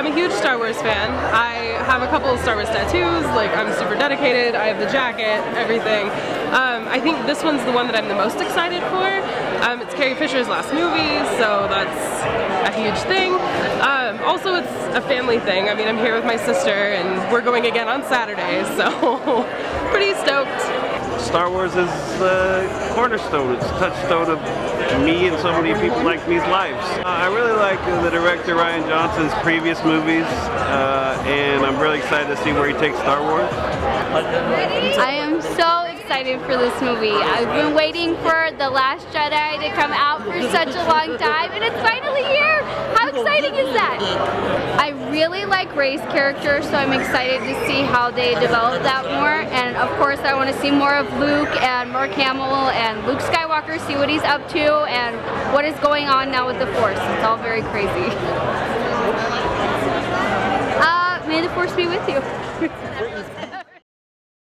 I'm a huge Star Wars fan. I have a couple of Star Wars tattoos, like I'm super dedicated, I have the jacket, everything. Um, I think this one's the one that I'm the most excited for. Um, it's Carrie Fisher's last movie, so that's a huge thing. Um, also, it's a family thing. I mean, I'm here with my sister and we're going again on Saturday, so. Star Wars is the cornerstone. It's a touchstone of me and so many people like me's lives. Uh, I really like the director Rian Johnson's previous movies, uh, and I'm really excited to see where he takes Star Wars. I am so excited for this movie. I've been waiting for The Last Jedi to come out for such a long time, and it's finally here! How exciting is that? Really like Rey's character, so I'm excited to see how they develop that more, and of course I want to see more of Luke and Mark Hamill and Luke Skywalker, see what he's up to, and what is going on now with the Force. It's all very crazy. Uh, may the Force be with you.